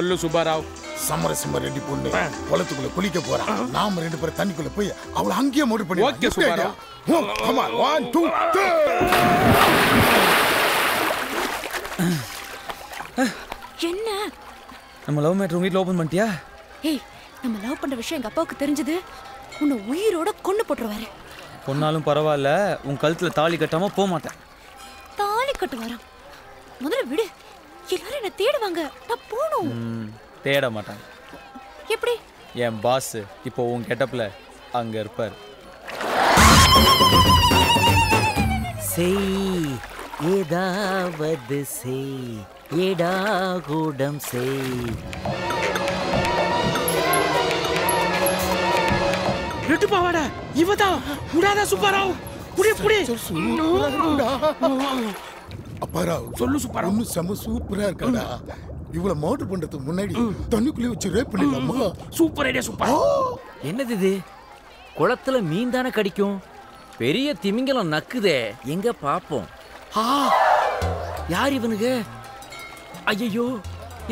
சொல்லு சுப்பாராவ். சமரசிம்ம ரெட்டி பொண்ணு குளத்துக்குள்ள குளிக்க போறா. நாம ரெண்டு பேரும் தண்ணிக்குள்ள போய் அவளை அங்கேயே மோடு பண்ணி Okay, Subbarao. Come on one two? நம்ம லவ் மேட்ரு வீட்டில் ஓப்பன் பண்ணிட்டியா? ஏய் நம்ம லவ் பண்ற விஷயம் எங்க அப்பாவுக்கு தெரிஞ்சது. உன்னை உயிரோட கொண்டு போட்டுருவாரு. பொண்ணாலும் பரவாயில்ல உன் கழுத்தில் தாலி கட்டாமல் போக மாட்டேன். தாலி கட்டு வரான் முதல்ல விடு. எல்லாரும் என்ன தேடுவாங்க. நான் தேட மாட்டாங்க. எப்படி? என் பாஸ் இப்போ உன் கெட்டப்பில் அங்கே இருப்பார். செய் ஏதாவது செய் ஏடாகூடம் செய். ரெட்டு பாவாடா இவதான் விடாதா சுப்பாராவ்? புடி புடி. அப்பாராவ் சொல்லு சுப்பாராவ். ஒண்ணு செம சூப்பரா இருக்காடா. இவள மோட்டர் பண்றதுக்கு முன்னாடி தண்ணிக்குள்ளே வச்சு ரேப் பண்ணிடலாமா? சூப்பர் ஐடியா சூப்பர் என்னது இது? குளத்துல மீன் தானே கடிக்கும்? பெரிய திமிங்கலம் நக்குதே. எங்க பாப்போம்? ஆ யார் இவனுங்க? ஐயோ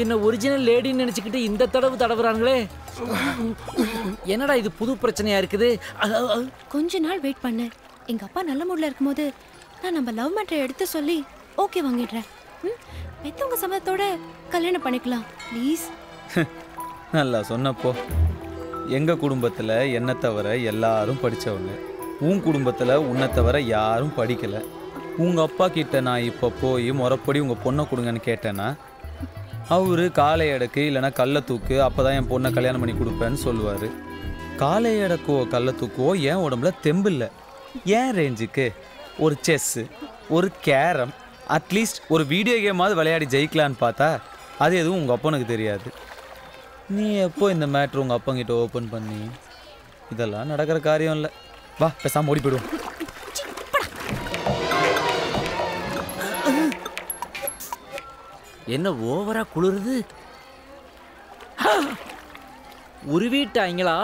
என்ன ஒரிஜினல் லேடின்னு நினைச்சுக்கிட்டு இந்த தடவு தடவுறாங்களே. என்னடா இது புது பிரச்சனையா இருக்குது. கொஞ்ச நாள் வெயிட் பண்ணு. எங்க அப்பா நல்ல மூட்ல இருக்கும்போது நான் நம்ம லவ் மேட்டரை எடுத்து சொல்லி ஓகே வாங்கிடுறேன்? பெத்தவங்க சம்மதத்தோட கல்யாணம் பண்ணிக்கலாம் ப்ளீஸ் நல்லா சொன்னப்போ. எங்கள் குடும்பத்தில் என்னை தவிர எல்லாரும் படித்தவங்க உன் குடும்பத்தில் உன்னை தவிர யாரும் படிக்கலை. உங்கள் அப்பா கிட்ட நான் இப்போ போய் முறப்படி உங்கள் பொண்ணை கொடுங்கன்னு கேட்டேன்னா அவரு காலை எடக்கு இல்லைன்னா கல்லை தூக்கு அப்போ தான் என் பொண்ணை கல்யாணம் பண்ணி கொடுப்பேன்னு சொல்லுவார். காலை எடக்கோ கல்லை தூக்குவோ என் உடம்புல தெம்பில்லை. ஏன் ரேஞ்சுக்கு ஒரு செஸ்ஸு ஒரு கேரம் அட்லீஸ்ட் ஒரு வீடியோ கேமாவது விளையாடி ஜெயிக்கலான்னு பார்த்தா அது எதுவும் உங்கள் அப்பனுக்கு தெரியாது. நீ எப்போ இந்த மேட்ரு உங்கள் அப்பங்கிட்ட ஓப்பன் பண்ணி இதெல்லாம் நடக்கிற காரியம் இல்லை. வா பேசாம ஓடி போயிடுவோம். என்ன ஓவரா குளிருது? உருவிட்டாங்களா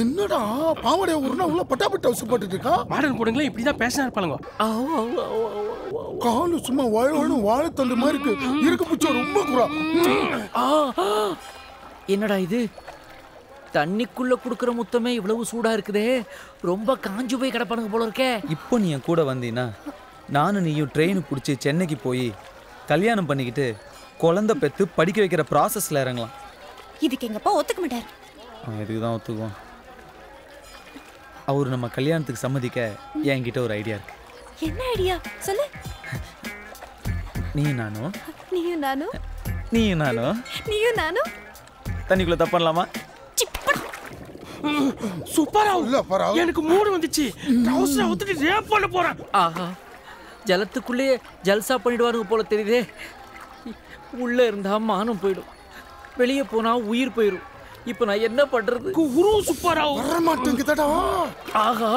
என்னடா பாவடைய உருனா உள்ள பட்டாபட்ட வச்சு போட்டுட்டு இருக்கா? மாடர்ன் பொண்ணுங்களே இப்படிதான் பேசினா இருப்பாளுங்க. காலு சும்மா வாழணும் வாழைத்தண்டு மாதிரி இருக்கு. இருக்கு பிச்சை ரொம்ப குறா. என்னடா இது? தண்ணிக்குள்ள குடுக்கிற முத்தமே இவ்வளவு சூடா இருக்குதே. ரொம்ப காஞ்சு போய் கிடப்பானுங்க போல இருக்கே. இப்போ நீ என் கூட வந்தீன்னா நானும் நீயும் ட்ரெயின் பிடிச்சி சென்னைக்கு போய் கல்யாணம் பண்ணிக்கிட்டு குழந்தை பெற்று படிக்க வைக்கிற ப்ராசஸில் இறங்கலாம். இதுக்கு எங்க அப்பா ஒத்துக்க மாட்டார். அவன் இதுக்கு தான் ஒத்துக்குவான் அவர் நம்ம கல்யாணத்துக்கு சம்மதிக்க என்கிட்ட ஒரு ஐடியா இருக்கு. என்ன ஐடியா சொல்லு. நீ நானும். நீயும் நானும். நீ நானும். நீயும் நானும். தண்ணிக்குள்ள தப்பு பண்ணலாமா? சூப்பராவ் இல்ல எனக்கு மூடு வந்துச்சு. ட்ரவுசரை ஒத்துட்டு ரேப் பண்ண போறேன். ஆஹா. ஜலத்துக்குள்ளேயே ஜல்சா பண்ணிடுவாருங்க போல தெரியுதே. உள்ள இருந்தா மானம் போயிடும். வெளியே போனா உயிர் போயிடும் இப்போ நான் என்ன பண்றது? உரு சூப்பராவ். வர மாட்டேங்குதடா ஆஹா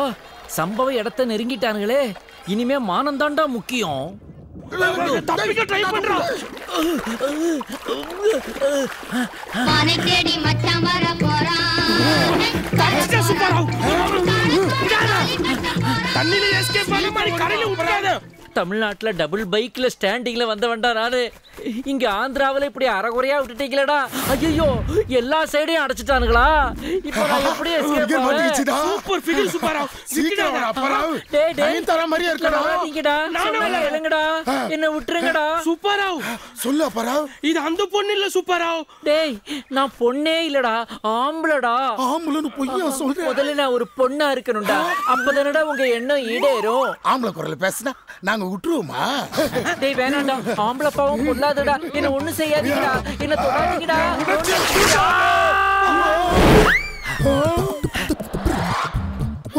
சம்பவ இடத்த நெருங்கிட்டானுங்களே இனிமே மானம் தாண்டா முக்கியம் தண்ணில எஸ்கேப் பண்ணி மாதிரி கரையில விட்டுறாத தமிழ்நாட்டுல டபுள் பைக்ல ஸ்டாண்டிங்ல வந்தவன்டா நானு. இங்க ஆந்திராவுல இப்படி அறகுறையா விட்டுட்டீங்களேடா. ஐயோ எல்லா சைடையும் அடைச்சிட்டானுங்களா? இப்போ நான் எப்படி சூப்பர் ஃபிகர் பரவ டேய், டேய். நயன்தாரா மாதிரியே இருக்கடா. வராதீங்கடா. சொன்னா இல்லைங்கடா என்ன விட்டுருங்கடா. சூப்பராவ் சொல்லு பரவ இது அந்த பொண்ணு இல்ல சூப்பராவ் டேய் நான் பொண்ணே இல்லடா. ஆம்பளடா. ஆம்பளன்னு பொய்யா சொல்றேன் முதல்ல நான் ஒரு பொண்ணா இருக்கணும்டா. அப்பதானடா உங்க எண்ணம் ஈடேறும். ஆம்பளை குரல்ல பேசினா நாங்க விட்டுருவோமா? டேய் வேணாம்டா ஆம்பளை பாவம் பொல்லாதடா. என்ன ஒண்ணு செய்யாதீங்கடா. என்ன தொடாதீங்கடா.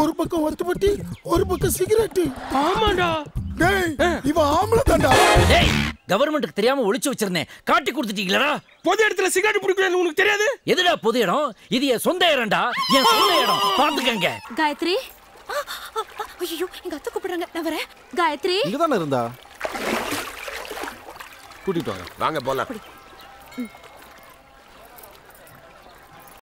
ஒரு பக்கம் ஒத்துப்பட்டி ஒரு பக்கம் சிகரெட் ஆமாடா டேய் இவ ஆம்பளை டேய் கவர்மெண்ட்டுக்கு தெரியாம ஒளிச்சு வச்சிருந்தேன். காட்டி கொடுத்துட்டீங்களா பொது இடத்துல சிகரெட் பிடிக்கலன்னு உனக்கு தெரியாது? எதுடா பொது இடம்? இது என் சொந்த இடம்டா. என் சொந்த இடம். பாத்துக்கங்க காயத்ரி. ஐயோ எங்க அத்தை கூப்பிடுறாங்க. நான் வரேன். காயத்ரி? இங்க தானே இருந்தா? கூட்டிட்டு வாங்க. வாங்க போலாம்.